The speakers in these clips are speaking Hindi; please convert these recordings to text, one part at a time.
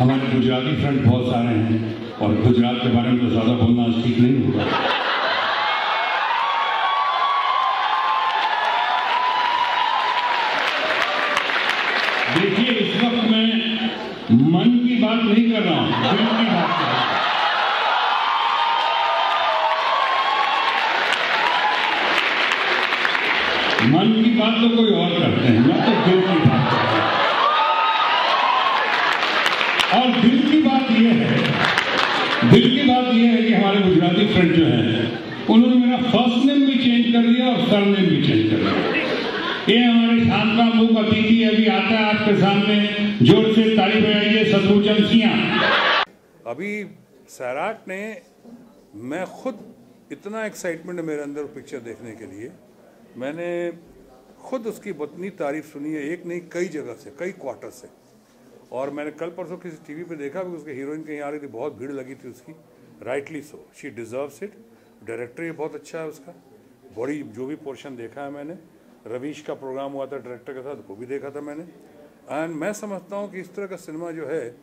हमारे गुजराती फ्रेंड बहुत सारे हैं और गुजरात के बारे में तो ज़्यादा बोलना ठीक नहीं होगा। देखिए, इस वक्त मैं मन की बात नहीं कर रहा हूँ दिल की बात कर रहा मन की बात तो कोई और करते हैं, मैं तो दिल की बात कर रहा हूँ। और दिल की बात यह है, दिल की बात यह है कि हमारे गुजराती फ्रेंड जो हैं, उन्होंने मेरा फ़र्स्ट नेम भी चेंज कर दिया और सर नेम भी चेंज कर दिया। ये हमारे शांता मुख अतिथि अभी आता है आपके सामने, ज़ोर से ताली बजाइए शत्रुचंद सिंह। अभी सैराट ने, मैं खुद इतना एक्साइटमेंट है मेरे अंदर पिक्चर देखने के लिए। मैंने खुद उसकी इतनी तारीफ़ सुनी है एक नहीं, कई जगह से, कई क्वार्टर से। और मैंने कल परसों किसी टीवी पे देखा कि उसके हीरोइन कहीं आ रही थी, बहुत भीड़ लगी थी उसकी। Rightly so she deserves it director भी बहुत अच्छा है उसका। बड़ी जो भी पोर्शन देखा है मैंने, रवीश का प्रोग्राम हुआ था डायरेक्टर के साथ, वो भी देखा था मैंने। एंड मैं समझता हूँ कि इस तरह का सिनेमा जो है,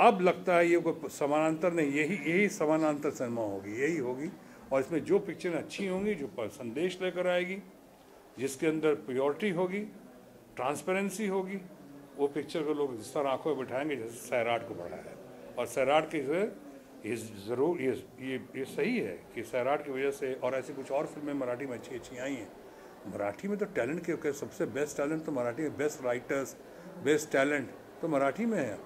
अब लगता है ये कोई समानांतर नहीं, यही यही समानांतर सिनेमा होगी, यही होगी। और इसमें जो पिक्चर अच्छी होंगी, जो संदेश लेकर आएगी, जिसके अंदर प्योरिटी होगी ट्रांसपेरेंसी होगी वो पिक्चर को लोग जिस तरह आँखों में बिठाएँगे, जैसे सैराट को बढ़ाया है। और सैराट के ये ज़रूर, ये ये ये सही है कि सैराट की वजह से और ऐसी कुछ और फ़िल्में मराठी में अच्छी अच्छी आई हैं। मराठी में तो टैलेंट के सबसे बेस्ट टैलेंट तो मराठी में बेस्ट राइटर्स बेस्ट टैलेंट तो मराठी में है।